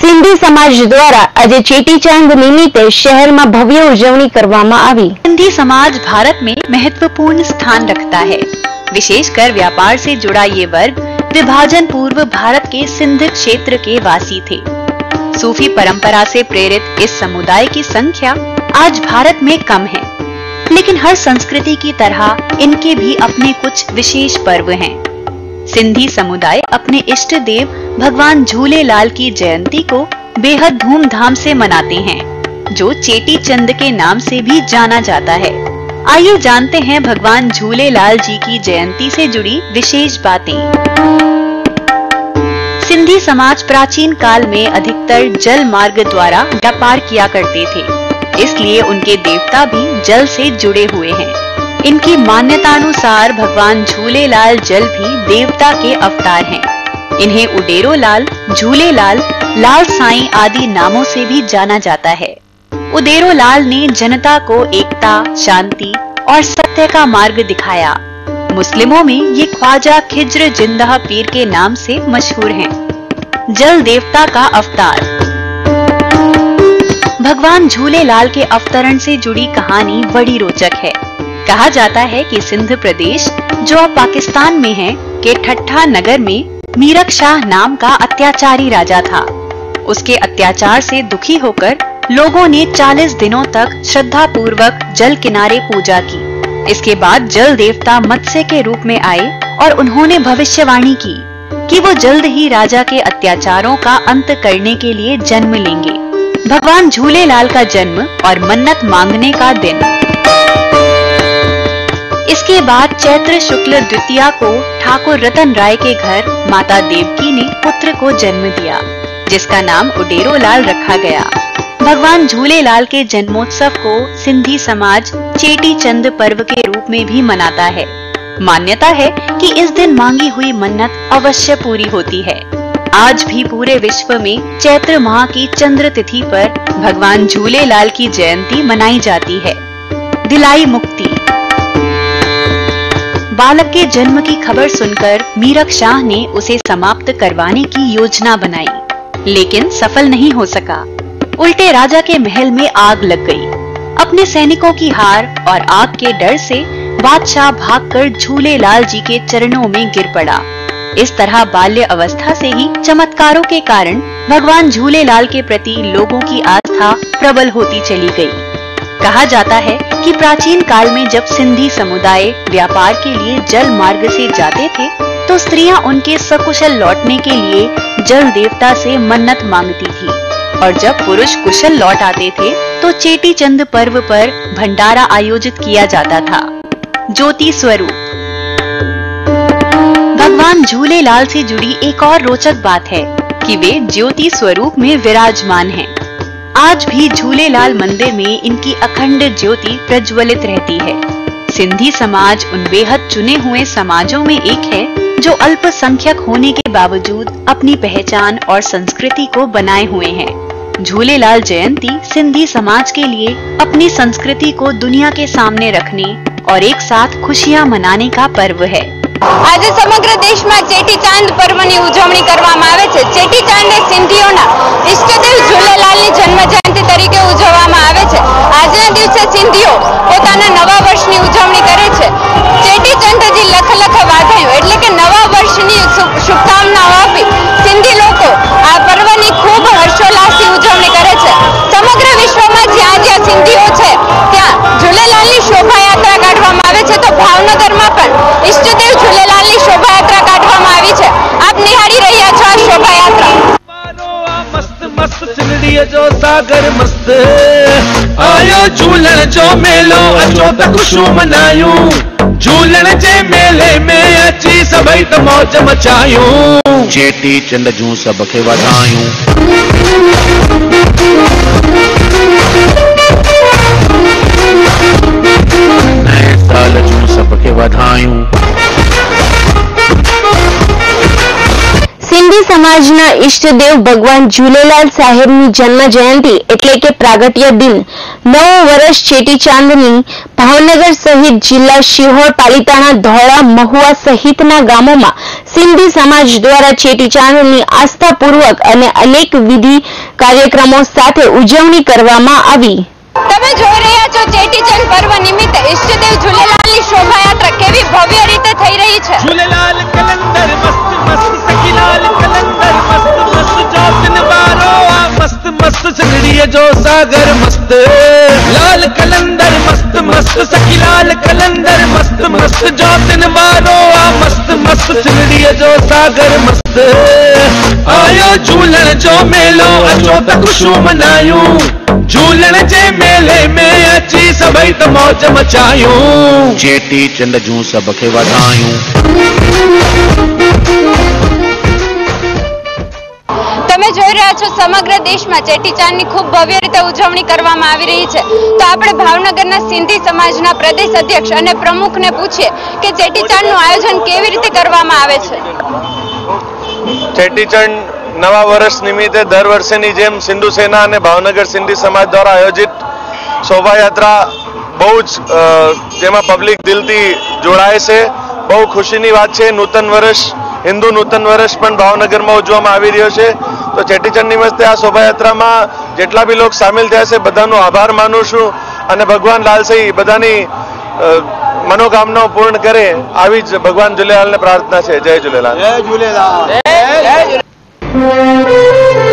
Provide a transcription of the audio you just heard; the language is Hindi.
સિંધી સમાજ દ્વારા આજે ચેટીચાંદ નિમિત્તે શહેરમાં ભવ્ય ઉજવણી કરવામાં આવી सिंधी समाज भारत में महत्वपूर्ण स्थान रखता है विशेषकर व्यापार से जुड़ा ये वर्ग विभाजन पूर्व भारत के सिंध क्षेत्र के वासी थे सूफी परंपरा से प्रेरित इस समुदाय की संख्या आज भारत में कम है लेकिन हर संस्कृति की तरह इनके भी अपने कुछ विशेष पर्व हैं सिंधी समुदाय अपने इष्ट देव भगवान झूले लाल की जयंती को बेहद धूमधाम से मनाते हैं, जो चेटी चंद के नाम से भी जाना जाता है। आइए जानते हैं भगवान झूले लाल जी की जयंती से जुड़ी विशेष बातें। सिंधी समाज प्राचीन काल में अधिकतर जल मार्ग द्वारा व्यापार किया करते थे, इसलिए उनके देवता भी जल से जुड़े हुए हैं। इनकी मान्यतानुसार भगवान झूलेलाल जल भी देवता के अवतार हैं। इन्हें उडेरो लाल झूलेलाल लाल लाल साई आदि नामों से भी जाना जाता है। उदेरो लाल ने जनता को एकता, शांति और सत्य का मार्ग दिखाया। मुस्लिमों में ये ख्वाजा खिज्र जिंदह पीर के नाम से मशहूर हैं। जल देवता का अवतार। भगवान झूलेलाल के अवतरण से जुड़ी कहानी बड़ी रोचक है। कहा जाता है कि सिंध प्रदेश, जो अब पाकिस्तान में है, के ठट्ठा नगर में मीरक शाह नाम का अत्याचारी राजा था। उसके अत्याचार से दुखी होकर लोगों ने 40 दिनों तक श्रद्धा पूर्वक जल किनारे पूजा की। इसके बाद जल देवता मत्स्य के रूप में आए और उन्होंने भविष्यवाणी की कि वो जल्द ही राजा के अत्याचारों का अंत करने के लिए जन्म लेंगे। भगवान झूलेलाल का जन्म और मन्नत मांगने का दिन। इसके बाद चैत्र शुक्ल द्वितीया को ठाकुर रतन राय के घर माता देवकी ने पुत्र को जन्म दिया, जिसका नाम उडेरो लाल रखा गया। भगवान झूले लाल के जन्मोत्सव को सिंधी समाज चेटी चंद पर्व के रूप में भी मनाता है। मान्यता है कि इस दिन मांगी हुई मन्नत अवश्य पूरी होती है। आज भी पूरे विश्व में चैत्र माह की चंद्र तिथि पर भगवान झूले लाल की जयंती मनाई जाती है। दिलाई मुक्ति। बालक के जन्म की खबर सुनकर मीरक शाह ने उसे समाप्त करवाने की योजना बनाई, लेकिन सफल नहीं हो सका। उल्टे राजा के महल में आग लग गई। अपने सैनिकों की हार और आग के डर से बादशाह भागकर झूले लाल जी के चरणों में गिर पड़ा। इस तरह बाल्य अवस्था से ही चमत्कारों के कारण भगवान झूले लाल के प्रति लोगों की आस्था प्रबल होती चली गई। कहा जाता है कि प्राचीन काल में जब सिंधी समुदाय व्यापार के लिए जल मार्ग से जाते थे तो स्त्रियाँ उनके सकुशल लौटने के लिए जल देवता से मन्नत मांगती थी। और जब पुरुष कुशल लौट आते थे तो चेटी चंद पर्व पर भंडारा आयोजित किया जाता था। ज्योति स्वरूप। भगवान झूलेलाल से जुड़ी एक और रोचक बात है कि वे ज्योति स्वरूप में विराजमान हैं। आज भी झूलेलाल मंदिर में इनकी अखंड ज्योति प्रज्वलित रहती है। सिंधी समाज उन बेहद चुने हुए समाजों में एक है, जो अल्पसंख्यक होने के बावजूद अपनी पहचान और संस्कृति को बनाए हुए हैं। झूलेलाल जयंती सिंधी समाज के लिए अपनी संस्कृति को दुनिया के सामने रखने और एक साथ खुशियाँ मनाने का पर्व है। આજે સમગ્ર દેશમાં ચેટીચાંદ પર્વની ઉજવણી કરવામાં આવે છે. ચેટીચાંદ એ સિંધીઓના ઈષ્ટદેવ ઝૂલેલાલની જન્મ જયંતિ તરીકે ઉજવવામાં આવે છે. આજના દિવસે સિંધીઓ પોતાના નવા વર્ષની ઉજવણી सागर मस्त। आयो झूलण जो मेलो, अचो त ख़ुशियूं मनायूं। झूलण जे मेले में अची सभई त मौज मचायूं। चेटी चंड जूं सभ खे वधायूं। नए साल जूं सभ खे वधायूं। સમાજના ઈષ્ટદેવ ભગવાન ઝૂલેલાલ સાહેબની જન્મ જયંતિ એટલે કે પ્રાગટ્ય દિન. નવ વર્ષ ચેટીચાંદની ભાવનગર સહિત જિલ્લા શિહોર પાલિતાણા ધોળા મહુવા સહિતના ગામોમાં સિંધી સમાજ દ્વારા ચેટીચાંદની આસ્થાપૂર્વક અને અનેક વિધિ કાર્યક્રમો સાથે ઉજવણી કરવામાં આવી. તમે જોઈ રહ્યા છો ચેટીચંદ પર્વ નિમિત્તે ઈષ્ટદેવ ઝૂલેલાલની जो सागर मस्त, लाल कलंदर मस्त मस्त सखीलाल कलंदर मस्त मस्त जोतन वारो आ मस्त मस्त सिंगड़ीअ जो सागर मस्त। आयो झूलण जो मेलो, अचो त ख़ुशियूं मनायूं। झूलण जे मेले में अची सभई त मौज मचायूं। चेटी चंड जूं सभ खे वधायूं। જોઈ રહ્યા છો, સમગ્ર દેશમાં ચેટીચાંદની ખૂબ ભવ્ય રીતે ઉજવણી કરવામાં આવી રહી છે. તો આપણે ભાવનગરના સિંધી સમાજના પ્રદેશ અધ્યક્ષ અને પ્રમુખને પૂછીએ કે ચેટીચાંદનું આયોજન કેવી રીતે કરવામાં આવે છે? ચેટીચંડ નવા વર્ષ નિમિત્તે દર વર્ષેની જેમ સિંધુ સેના અને ભાવનગર સિંધી સમાજ દ્વારા આયોજિત શોભાયાત્રા બહુ જ જેમાં પબ્લિક દિલથી જોડાય છે. બહુ ખુશીની વાત છે, નૂતન વર્ષ, હિન્દુ નૂતન વર્ષ પણ ભાવનગરમાં ઉજવવામાં આવી રહ્યો છે. તો ચેટીચંડ નિમિત્તે આ શોભાયાત્રામાં જેટલા બી લોકો સામેલ થયા છે બધાનો આભાર માનું છું અને ભગવાન લાલસિંહ બધાની મનોકામનાઓ પૂર્ણ કરે આવી જ ભગવાન ઝૂલેલાલને પ્રાર્થના છે. જય ઝૂલેલાલ જય you.